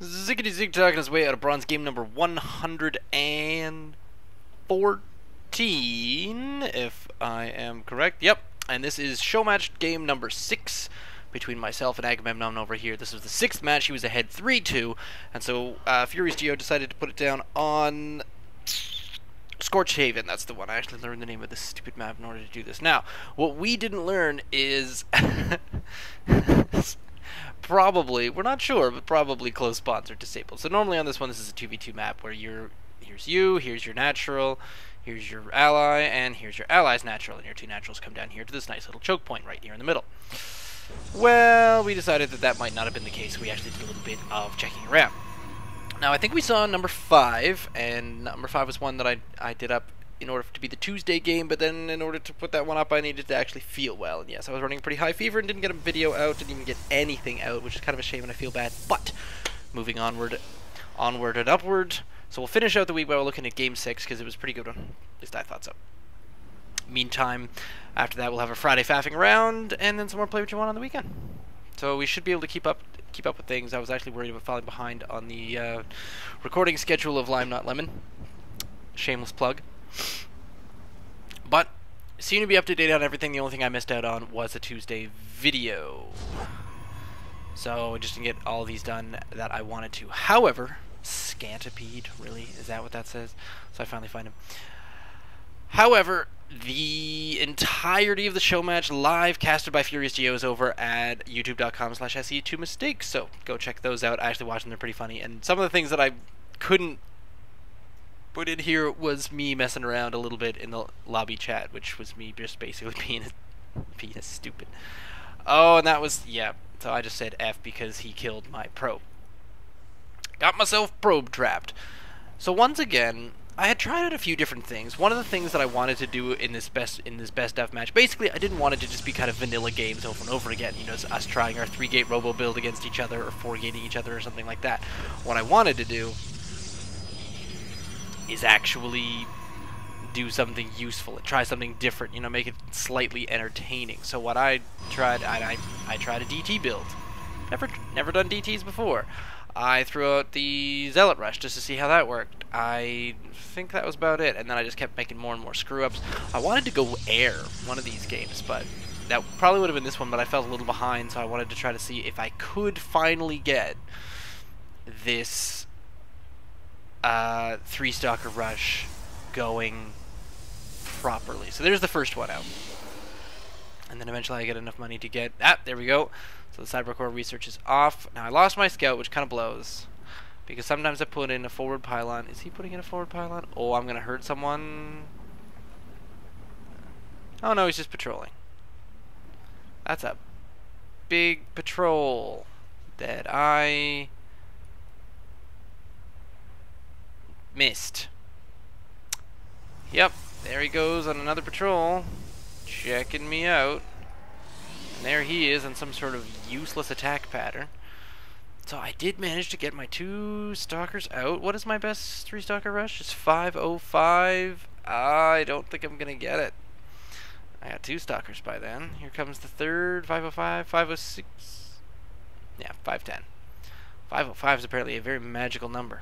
Ziggitty Zig talking his way out of bronze game number 114, if I am correct. Yep, and this is show match game number 6 between myself and Agamemnon over here. This was the sixth match. He was ahead 3-2, and so uh, Furious Geo decided to put it down on Scorched Haven. That's the one. I actually learned the name of this stupid map in order to do this. Now, what we didn't learn is... probably, we're not sure, but probably close spawns are disabled. So normally on this one, this is a 2v2 map where you're, here's you, here's your natural, here's your ally, and here's your ally's natural, and your two naturals come down here to this nice little choke point right here in the middle. Well, we decided that that might not have been the case. We actually did a little bit of checking around. Now, I think we saw number five, and number five was one that I, I did up in order to be the Tuesday game, but then in order to put that one up, I needed to actually feel well. And yes, I was running pretty high fever and didn't get a video out, didn't even get anything out, which is kind of a shame and I feel bad. But, moving onward, onward and upward. So we'll finish out the week by looking at Game 6, because it was a pretty good one. At least I thought so. Meantime, after that we'll have a Friday faffing around, and then some more Play What You Want on the weekend. So we should be able to keep up keep up with things. I was actually worried about falling behind on the uh, recording schedule of Lime Not Lemon. Shameless plug. But seem to be up to date on everything. The only thing I missed out on was a Tuesday video. So just to get all these done that I wanted to. However, Scantipede, really? Is that what that says? So I finally find him. However, the entirety of the show match live casted by Furious Geo is over at youtube.com slash SC2 mistakes. So go check those out. I actually watched them. They're pretty funny. And some of the things that I couldn't put in here was me messing around a little bit in the lobby chat, which was me just basically being a, being stupid. Oh, and that was, yeah. So I just said F because he killed my probe. Got myself probe trapped. So once again, I had tried out a few different things. One of the things that I wanted to do in this best in this best death match, basically, I didn't want it to just be kind of vanilla games over and over again. You know, us trying our three gate robo build against each other or four gating each other or something like that. What I wanted to do is actually do something useful try something different. You know, make it slightly entertaining. So what I tried, I I, I tried a DT build. Never never done DTs before. I threw out the Zealot Rush just to see how that worked. I think that was about it, and then I just kept making more and more screw-ups. I wanted to go air one of these games, but that probably would have been this one, but I felt a little behind, so I wanted to try to see if I could finally get this uh, three-stalker rush going properly. So there's the first one out. And then eventually I get enough money to get... Ah, there we go. So the Cybercore research is off. Now I lost my scout, which kind of blows. Because sometimes I put in a forward pylon. Is he putting in a forward pylon? Oh, I'm going to hurt someone. Oh no, he's just patrolling. That's a big patrol that I missed. Yep, there he goes on another patrol, checking me out. And there he is on some sort of useless attack pattern. So I did manage to get my two stalkers out. What is my best three stalker rush? It's 505. I don't think I'm gonna get it. I got two stalkers by then. Here comes the third 505, 506. Yeah, 510. 505 is apparently a very magical number.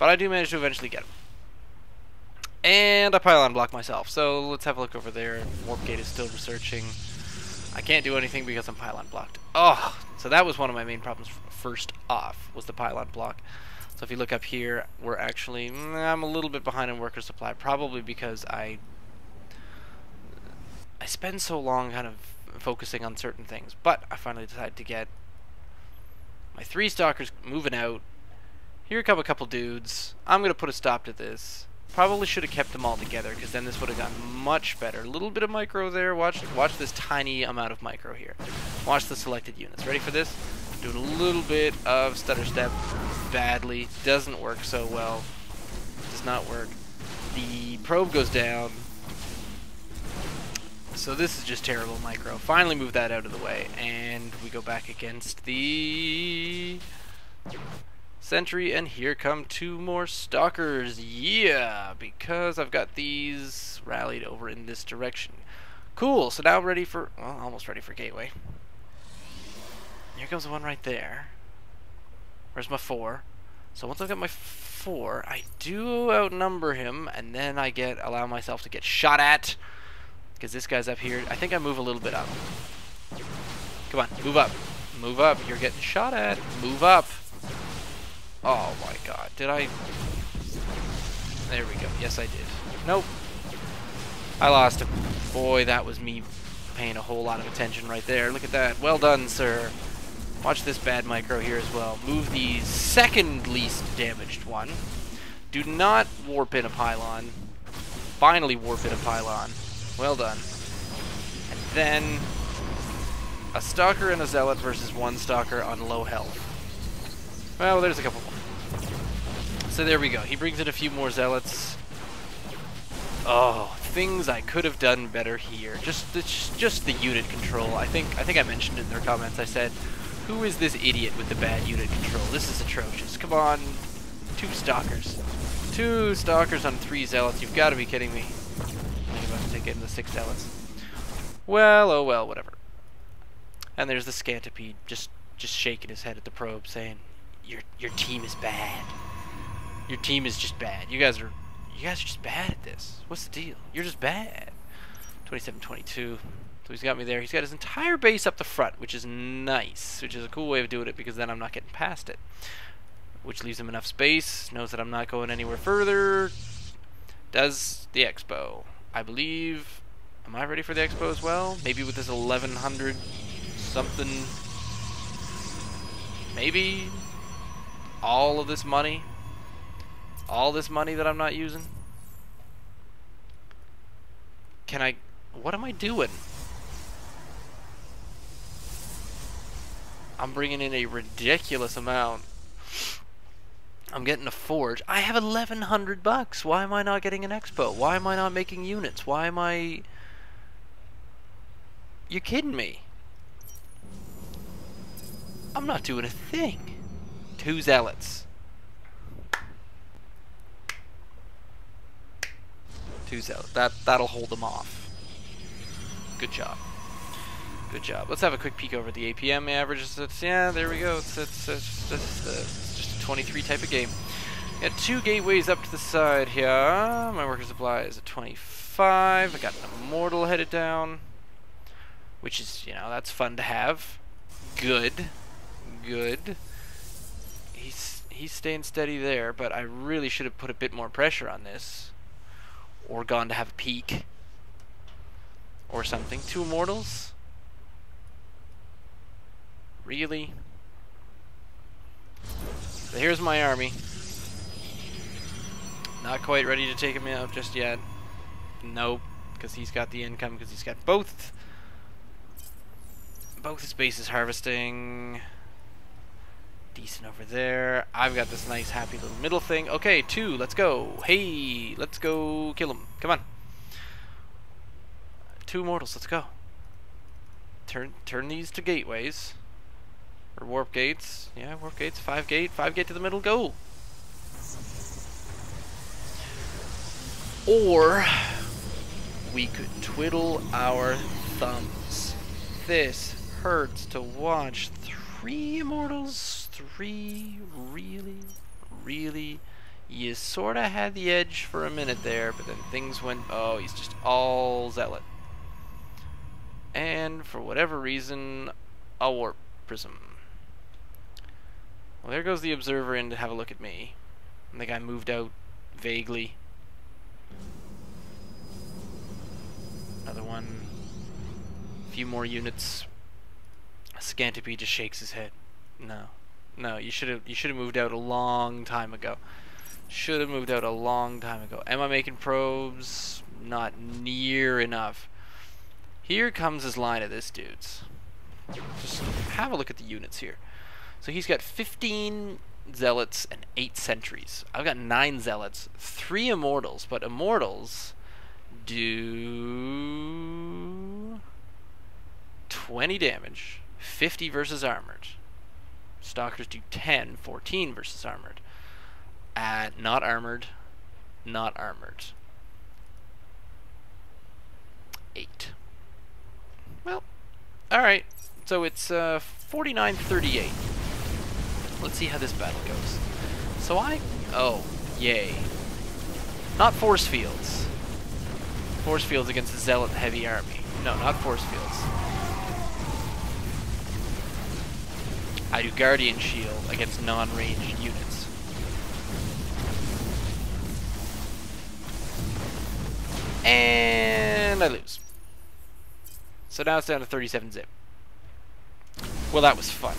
But I do manage to eventually get him. And I pylon block myself. So let's have a look over there. Warp gate is still researching. I can't do anything because I'm pylon blocked. Oh, so that was one of my main problems first off, was the pylon block. So if you look up here, we're actually, mm, I'm a little bit behind in worker supply, probably because I, I spend so long kind of focusing on certain things. But I finally decided to get my three stalkers moving out. Here come a couple dudes. I'm going to put a stop to this. Probably should have kept them all together because then this would have gone much better. A little bit of micro there. Watch watch this tiny amount of micro here. Watch the selected units. Ready for this? Doing a little bit of stutter step. Badly. Doesn't work so well. Does not work. The probe goes down. So this is just terrible micro. Finally move that out of the way. And we go back against the sentry, and here come two more stalkers. Yeah, because I've got these rallied over in this direction. Cool, so now ready for, well, almost ready for gateway. Here comes the one right there. Where's my four? So once I've got my four, I do outnumber him, and then I get allow myself to get shot at. Because this guy's up here. I think I move a little bit up. Come on, move up. Move up. You're getting shot at. Move up. Oh my god. Did I... There we go. Yes, I did. Nope. I lost him. Boy, that was me paying a whole lot of attention right there. Look at that. Well done, sir. Watch this bad micro here as well. Move the second least damaged one. Do not warp in a pylon. Finally warp in a pylon. Well done. And then a Stalker and a Zealot versus one Stalker on low health. Well, there's a couple more. So there we go. He brings in a few more Zealots. Oh, things I could have done better here. Just, just, just the unit control. I think, I think I mentioned in their comments. I said, "Who is this idiot with the bad unit control? This is atrocious. Come on, two stalkers, two stalkers on three zealots. You've got to be kidding me." I'm about to take in the six zealots. Well, oh well, whatever. And there's the Scantipede just, just shaking his head at the probe, saying, "Your, your team is bad. Your team is just bad. You guys are you guys are just bad at this. What's the deal? You're just bad. 27, 22. So he's got me there. He's got his entire base up the front, which is nice, which is a cool way of doing it because then I'm not getting past it. Which leaves him enough space, knows that I'm not going anywhere further. Does the expo. I believe... Am I ready for the expo as well? Maybe with this 1100 something... Maybe all of this money all this money that I'm not using? Can I... What am I doing? I'm bringing in a ridiculous amount. I'm getting a forge. I have 1100 bucks. Why am I not getting an expo? Why am I not making units? Why am I... You're kidding me. I'm not doing a thing. Two zealots. Two zealots. That that'll hold them off. Good job. Good job. Let's have a quick peek over the APM averages. It's, yeah, there we go. It's, it's, it's, it's, it's just a 23 type of game. Got two gateways up to the side here. My worker supply is at 25. I got an immortal headed down, which is, you know, that's fun to have. Good. Good. He's staying steady there, but I really should have put a bit more pressure on this or gone to have a peek or something. Two immortals? Really? So here's my army. Not quite ready to take him out just yet. Nope, because he's got the income, because he's got both. Both his bases harvesting decent over there. I've got this nice happy little middle thing. Okay, two, let's go. Hey, let's go kill him. Come on. Two mortals, let's go. Turn turn these to gateways. Or warp gates. Yeah, warp gates. Five gate, five gate to the middle, go. Or we could twiddle our thumbs. This hurts to watch. Three immortals three, really, really, you sort of had the edge for a minute there, but then things went, oh, he's just all zealot. And for whatever reason, a warp prism. Well, there goes the observer in to have a look at me. And the guy moved out vaguely. Another one. A few more units. Scantipede just shakes his head. No. No, you should have you should have moved out a long time ago. Should have moved out a long time ago. Am I making probes? Not near enough. Here comes his line of this dude's. Just have a look at the units here. So he's got 15 zealots and 8 sentries. I've got 9 zealots, 3 immortals, but immortals do 20 damage, 50 versus armored. Stalkers do 10, 14 versus armored. At not armored, not armored. 8. Well, alright. So it's uh, 49.38. let's see how this battle goes. So I... Oh, yay. Not force fields. Force fields against the Zealot heavy army. No, not force fields. I do Guardian Shield against non-ranged units. And I lose. So now it's down to 37 zip. Well, that was fun.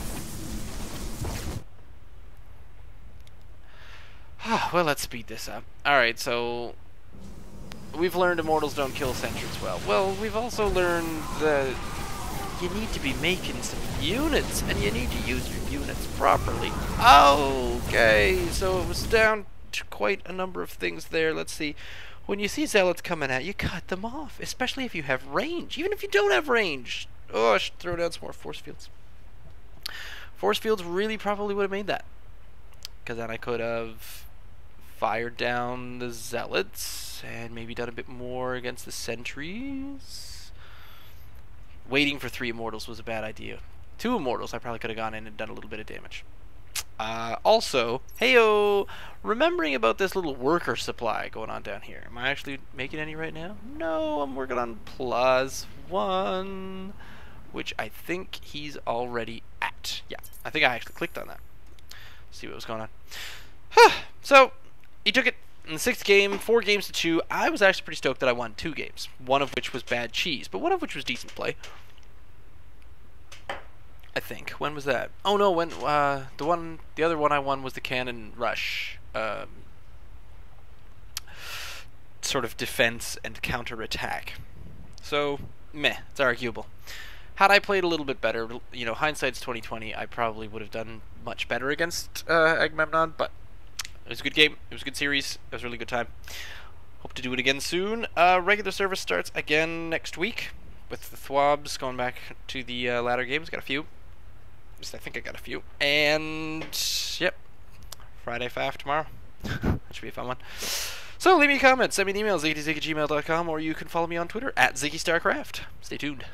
well, let's speed this up. Alright, so... We've learned Immortals don't kill Sentries well. Well, we've also learned that you need to be making some units, and you need to use your units properly. Okay, so it was down to quite a number of things there. Let's see. When you see zealots coming at you, cut them off, especially if you have range. Even if you don't have range. Oh, I should throw down some more force fields. Force fields really probably would have made that. Because then I could have fired down the zealots and maybe done a bit more against the sentries. Waiting for three immortals was a bad idea. Two immortals, I probably could have gone in and done a little bit of damage. Uh, also, heyo, remembering about this little worker supply going on down here. Am I actually making any right now? No, I'm working on plus one, which I think he's already at. Yeah, I think I actually clicked on that. See what was going on. so, he took it in the sixth game, four games to two. I was actually pretty stoked that I won two games, one of which was bad cheese, but one of which was decent play. I think. When was that? Oh no, when uh, the one, the other one I won was the Cannon Rush. Um, sort of defense and counter attack. So, meh, it's arguable. Had I played a little bit better, you know, hindsight's 2020, I probably would have done much better against uh, Agamemnon, but was a good game. It was a good series. It was a really good time. Hope to do it again soon. Uh, regular service starts again next week with the THWOBs going back to the uh, ladder games. Got a few. I think I got a few. And, yep, Friday 5 tomorrow. that should be a fun one. So leave me a comment, send me an email, at gmail.com, or you can follow me on Twitter, at ZiggyStarCraft. Stay tuned.